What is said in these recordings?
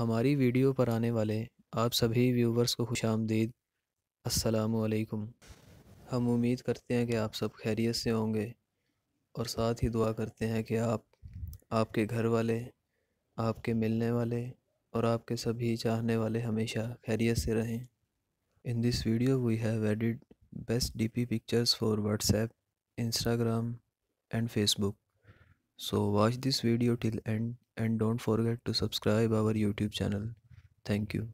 हमारी वीडियो पर आने वाले आप सभी व्यूवर्स को खुश आमदीद। असलकुम हम उम्मीद करते हैं कि आप सब खैरियत से होंगे और साथ ही दुआ करते हैं कि आप, आपके घर वाले, आपके मिलने वाले और आपके सभी चाहने वाले हमेशा खैरियत से रहें। In this video we have added best DP pictures for WhatsApp Instagram and Facebook so watch this video till end and don't forget to subscribe our youtube channel. Thank you.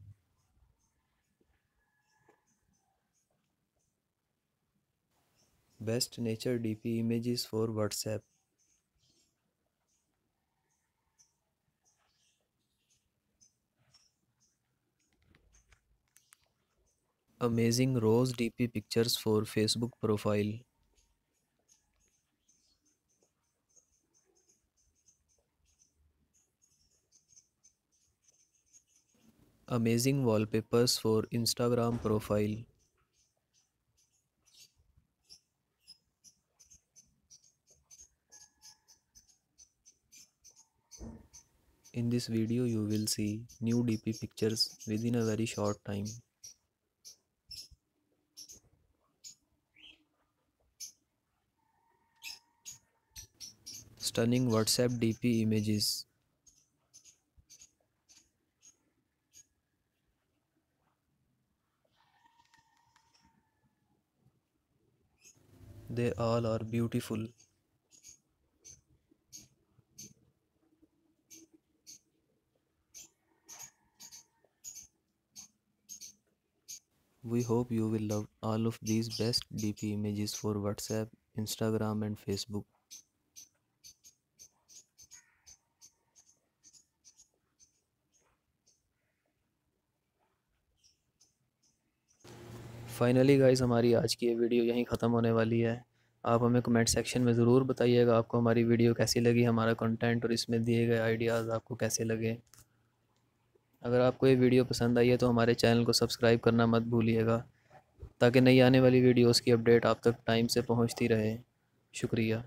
Best nature dp images for whatsapp. Amazing rose dp pictures for facebook profile Amazing wallpapers for Instagram profile. In this video you will see new DP pictures within a very short time. Stunning WhatsApp DP images. They all are beautiful. We hope you will love all of these best DP images for WhatsApp, Instagram and Facebook. Finally guys हमारी आज की ये video यहीं ख़त्म होने वाली है। आप हमें कमेंट सेक्शन में ज़रूर बताइएगा आपको हमारी वीडियो कैसी लगी, हमारा कंटेंट और इसमें दिए गए आइडियाज़ आपको कैसे लगे। अगर आपको ये वीडियो पसंद आई है तो हमारे चैनल को सब्सक्राइब करना मत भूलिएगा, ताकि नई आने वाली वीडियोस की अपडेट आप तक टाइम से पहुँचती रहे। शुक्रिया।